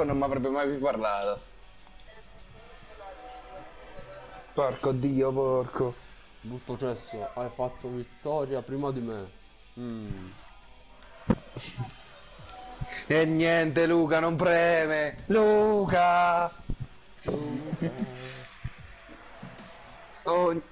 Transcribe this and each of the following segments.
Paco non mi avrebbe mai più parlato. Porco dio, porco. Busto cesso, hai fatto vittoria prima di me. Mm. E niente, Luca, non preme. Luca! Oh.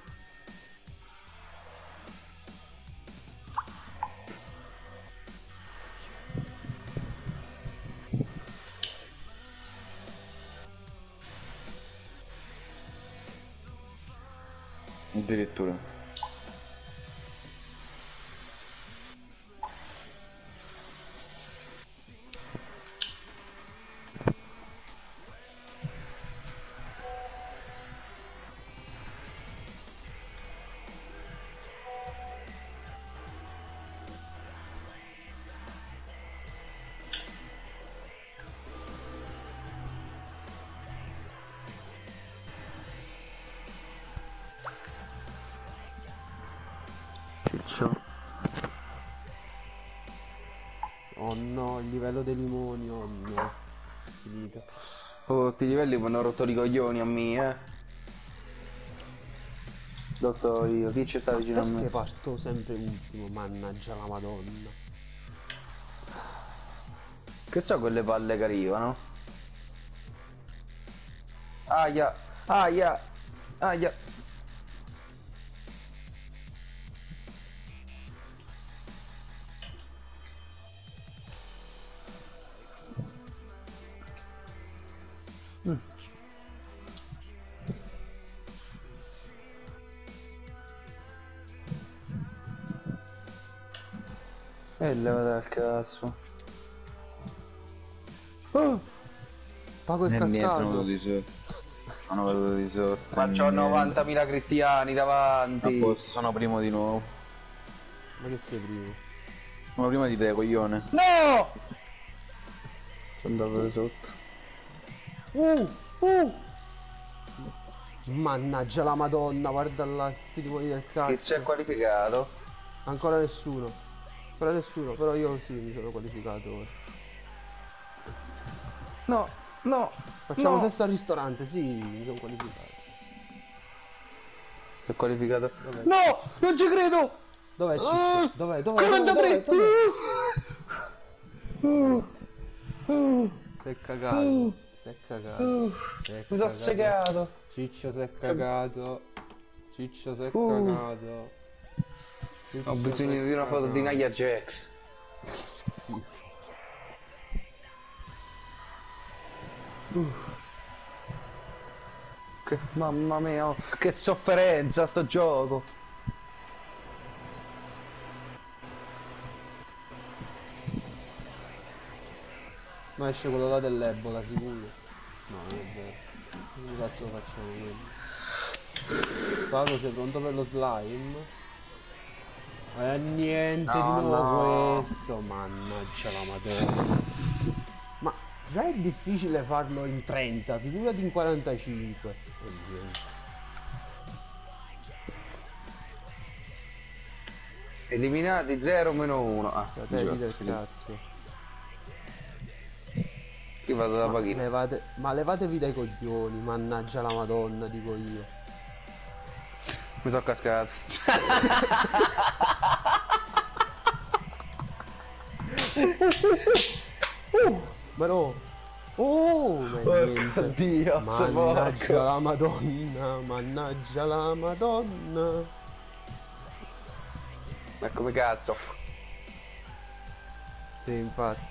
de leitura. Ciccio. Oh no, il livello dei limoni, oh no. Finita. Oh, sti livelli mi hanno rotto i coglioni a me, eh. Sto io? Chi ci sta vicino a Perché me? parto sempre ultimo, mannaggia la madonna. Che so quelle palle che arrivano? Aia, aia, aia. E leva dal cazzo. Oh! Pago hanno cascato. di sotto. Hanno venuto di sotto. Ma c'ho niente. 90.000 cristiani davanti. posto, sono primo di nuovo. Ma che sei primo? Sono prima di te, coglione. No! Sono andato sotto. Uh, uh. Mannaggia la madonna, guarda là, sti limoni del cazzo. si è qualificato? Ancora nessuno. Ancora nessuno, però io sì, mi sono qualificato. No, no. Facciamo no. sesso al ristorante, sì, mi sono qualificato. Si è qualificato. Dov'è? No! Non ci credo! Dov'è Ciccio? Dov'è? Dov'è? 43! Dov'è? Dov'è? Uh, uh, Si è cagato. Uh. Si è cagato. uh. Si è Mi sono cagato. segato. Ciccio si è cagato. Ciccio si è Uh. cagato. Ho bisogno di una foto di. Nia Jax. Che mamma mia, oh, che sofferenza sto gioco. Ma esce quello là dell'Ebola sicuro. No, non è vero. Come cazzo lo facciamo quello? Paolo sei pronto per lo slime? E niente No, di nuovo no. questo, mannaggia la madonna. Ma già è difficile farlo in 30, figurati in 45. E niente. Eliminati 0 meno 1. Ah, Fratelli del giusto. cazzo. Io vado da Ma, Paghino. levate, ma levatevi dai coglioni, mannaggia la madonna, dico io. Mi sono cascato. Ma no! Oh, niente. dio, Mannaggia la madonna, mannaggia la madonna. Ma come cazzo? Sì, infatti.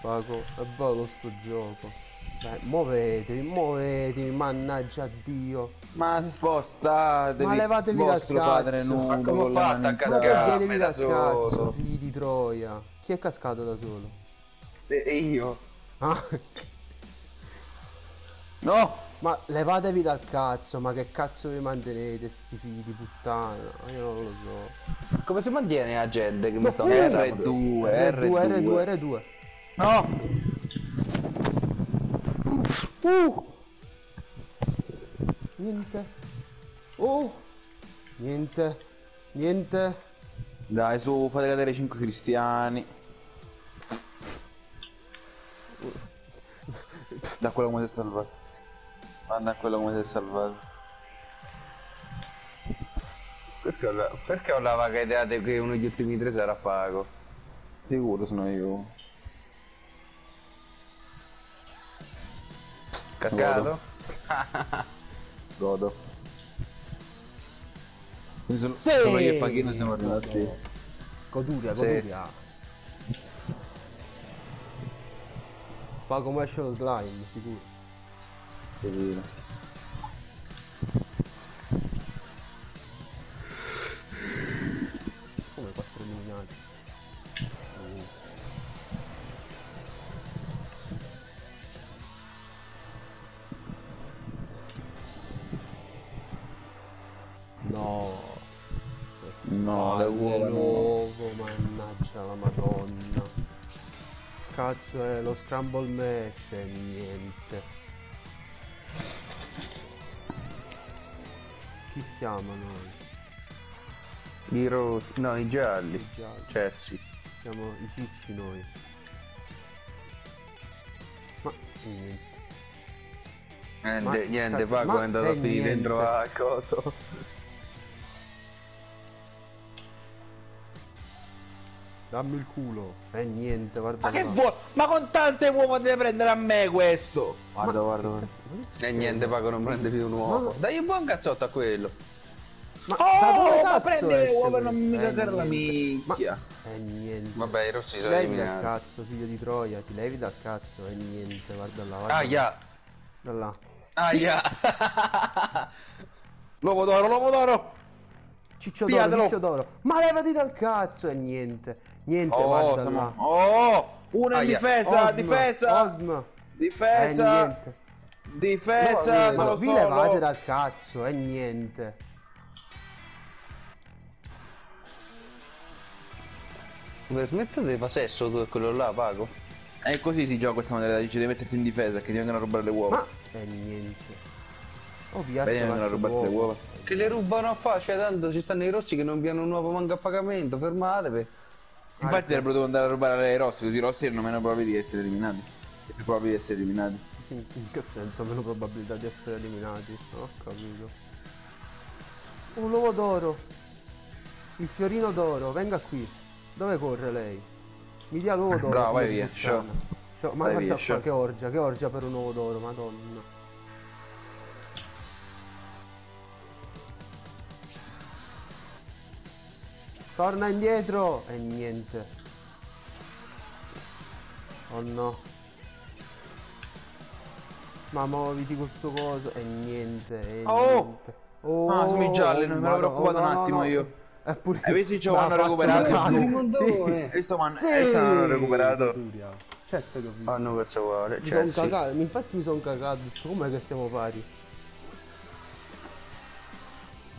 Pago, è bello sto gioco. Dai, muovetevi, muovetevi, mannaggia Dio. Ma spostatevi. Ma levatevi dal vostro padre cazzo. nudo Ma come ho fatto a. Muovetevi da dal cazzo, solo. figli di troia. Chi è cascato da solo? E io? Ah, No! ma levatevi dal cazzo, ma che cazzo vi mantenete sti figli di puttana? Io non lo so. Come si mantiene la gente che mi sta eh, pensando? R2, R2, R2. R2, R2. No! Uh! Niente. Oh! Niente. Niente. Dai, su, fate cadere 5 cristiani. Da quello come si è salvato. Guarda a quello come si è salvato. Perché ho la, perché ho la vaga idea di che uno degli ultimi tre sarà pago? Sicuro sono io. Cascato? Godo. Quindi sono, Sì! sono io e Pachino siamo rimasti. Goduria, Sì. goduria. Fa come esce lo slime, sicuro. Sicuro. Come 4 eliminati. Mm. Madonna. Cazzo è lo scramble match e niente. Chi siamo noi? I rossi, no, i gialli. I gialli. Sì. Siamo i cicci noi. Ma niente. Niente, Ma- niente, Paco ma è andato a finire dentro a coso. Dammi il culo. E niente, guarda Ma che vuoi? Ma con tante uova deve prendere a me questo? Ma- Guarda, guarda, guarda. ma che E succede? niente, Paco non prende più un uovo. Ma- Dai un buon cazzotto a quello. Ma da dove Oh, ma prendere le uova e non mi Eh, cadere la niente. minchia. Ma... E niente. Vabbè, i rossi Ti sono levi dal eliminati. cazzo, figlio di Troia, ti levi dal cazzo e niente, guarda là, guarda Aia! Guarda là. Aia! L'uovo d'oro, l'uovo d'oro! Ciccio d'oro, ciccio d'oro. Ma levati dal cazzo e niente. Niente, Oh, guarda siamo... là. oh, una in Aia. difesa, Osm, difesa, Osm. E difesa, niente. difesa, Ma solo vi levate solo. dal cazzo e niente. Beh, smettete di fare sesso tu e quello là, Paco. E così si gioca questa modalità, dici devi metterti in difesa che ti vengono a rubare le uova. Ma e niente. Oh, via, sto vengono a rubare le uova. Che le rubano a faccia, tanto ci stanno i rossi che non piano un nuovo manco a pagamento, fermatevi. Infatti avrebbero dovuto andare a rubare le rossi, così i rossi erano meno probabili di essere eliminati. E più probabili di essere eliminati. In, in che senso meno probabilità di essere eliminati? Ho capito. Un uovo d'oro. Il fiorino d'oro, venga qui. Dove corre lei? Mi dia l'uovo d'oro. Bravo, vai via, puttana. Show, Ma Vai guarda via, qua, che orgia, che orgia per un uovo d'oro, madonna. Torna indietro! E niente. Oh no. Ma muoviti questo coso e niente. E Oh! niente. Oh, Ah, sono i gialli, non me ma no, preoccupato un no, no, attimo no. io. Eppure Hai visto i me gioco l'ha hanno recuperato? Sì, Sì. Rimondone. E sto man... Sì. sto hanno recuperato. Certo che ho visto. Hanno perso uguale, Mi cioè son sì. cagato, infatti mi sono cagato, com'è che siamo pari?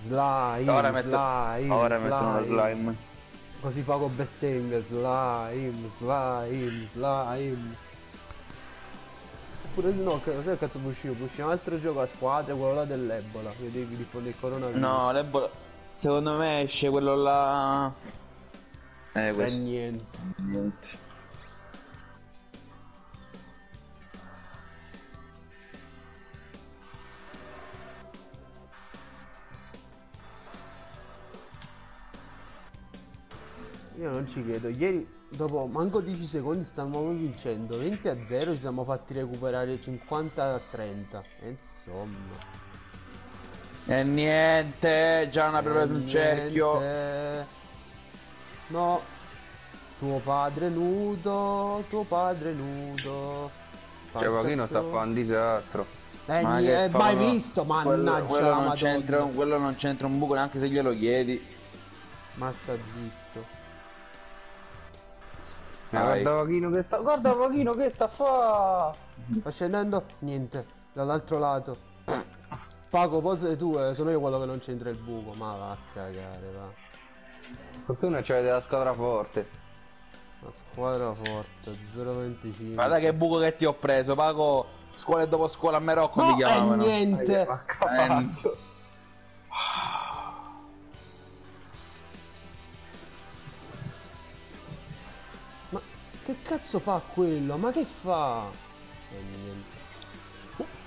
Slime, Ora metto... slime, Ora mettono lo slime. slime. Così poco bestemmia, slime, slime, slime. Oppure se no, che, sai che cazzo può uscire? Può uscire un altro gioco a squadre, quello là dell'Ebola, che devi rispondere il coronavirus. No, l'Ebola... Secondo me esce quello là... Eh, E questo. niente. Niente. Non ci credo. Ieri, dopo manco 10 secondi, stavamo vincendo 20 a 0. Ci siamo fatti recuperare 50 a 30. E insomma. E niente, già una presa sul cerchio. No. Tuo padre nudo, tuo padre nudo. Cioè, Pachino sta a fare un disastro. Eh, Ma nie- che mai visto, mannaggia quello quello non c'entra un buco neanche se glielo chiedi. Ma sta zitto. Guarda Pachino che sta. Guarda Pachino che sta a fa. Sta scendendo? Niente. Dall'altro lato. Pago, pose tu, eh, sono io quello che non c'entra il buco. Ma va a cagare, va. Fortuna c'è della squadra forte. La squadra forte, 0,25. Guarda che buco che ti ho preso, pago scuola dopo scuola a Merocco no, ti e chiamavano. niente. Cazzo. Ma che cazzo fa quello? Ma che fa? E niente.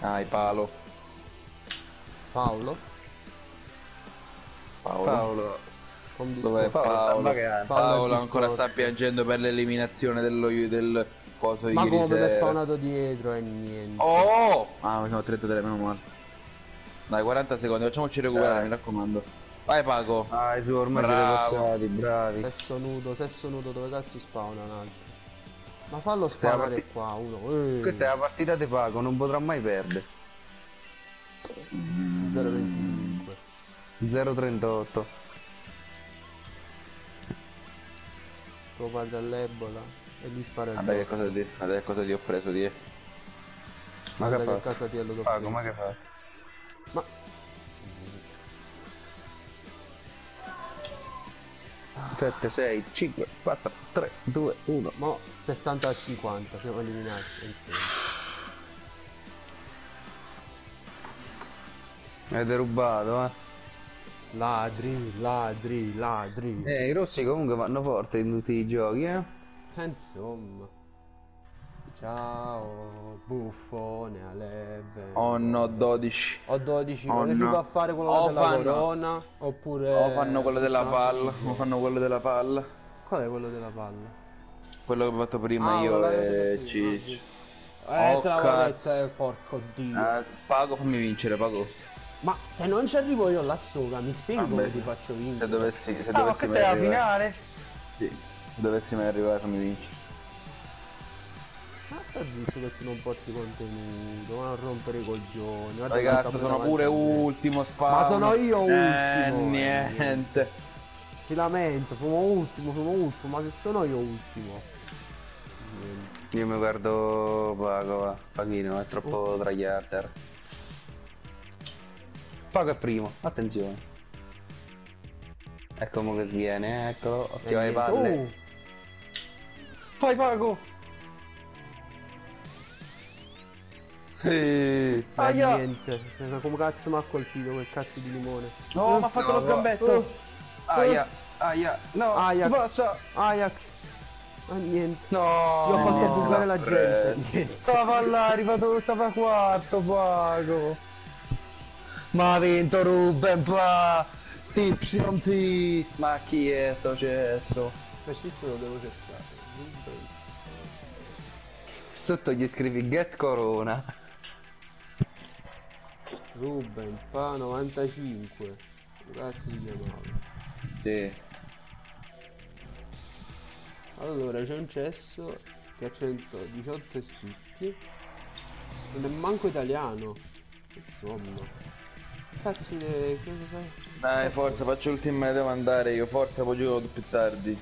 Ah, palo. Paolo. Paolo. Paolo. Con Dov'è. Paolo Paolo? Paolo Paolo ancora sta piangendo per l'eliminazione dello, del coso Ma ieri come mi è sera. spawnato dietro e niente. Oh! Ah, siamo 33, meno male. Dai, 40 secondi, facciamoci recuperare, Dai. mi raccomando. Vai Paco. Ah, su, ormai siete passati, bravi. Sesso nudo, sesso nudo, dove cazzo spawna un altro? Ma fallo Questa è la spawnare parti- qua, uno. Eh, Questa è la partita di Paco, non potrà mai perdere. 0,25. 0,38. Tuo padre all'ebola e gli spara il Guarda che cosa ti, guarda che cosa ti ho preso di. Ma che Guarda che fatto? casa ti lo Paco, ma che fatto? Ma 7, 6, 5, 4, 3, 2, 1. mo 60 a 50, siamo eliminati insieme. Avete rubato, eh? Ladri, ladri, ladri. Eh, i rossi comunque vanno forte in tutti i giochi, eh? Eh, Insomma. Ciao, buffone, Aleve. Oh no, 12. Ho 12, Oh non riesco no. a fare quello O della fanno- corona, oppure... O fanno quello della palla, o fanno quello della palla. Qual è quello della palla? Quello che ho fatto prima Ah, io e Ciccio. Eh, Oh, te cazzo. voletta, eh, porco dio. Ah, Pago, fammi vincere, Pago. Ma se non ci arrivo io là sopra, mi spieghi Vabbè, come ti faccio Se vincere? dovessi, se ma dovessi mai arrivare. finale? Sì, se dovessi mai arrivare, fammi vincere. Ma sta zitto che tu non porti contenuto, ma non rompere i coglioni. guarda Ragazzi, sono pure ultimo spawn. Ma sono io Eh, ultimo, eh. niente. Ti lamento, fumo ultimo, fumo ultimo, ma se sono io ultimo. Io mi guardo Paco, va. Paghino, è troppo Oh. tryharder. Paco è primo, attenzione. Ecco mo che sviene, eh, eccolo, occhio alle niente. palle. Oh, Fai Paco! Eh, ma aia! niente, come cazzo mi ha colpito quel cazzo di limone? No, mi ha fatto No, lo sgambetto! oh. Aia, aia, no, Ajax. passa! Ajax! Ma niente. No! Io ho fatto bucare la gente. Niente. Stava là, è arrivato, stava quarto, Paco! Ma ha vinto Ruben, pa! YT! Ma chi è sto cesso? Per schizzo lo devo cercare. Ruben. Sotto gli scrivi Get Corona. Ruben, fa 95. Che cazzo si chiamava? Sì. Allora c'è un cesso che ha 118 iscritti. Non è manco italiano. Insomma. Cazzo cosa fai? Dai, forza, faccio l'ultima e devo andare io. Forza, poi gioco più tardi.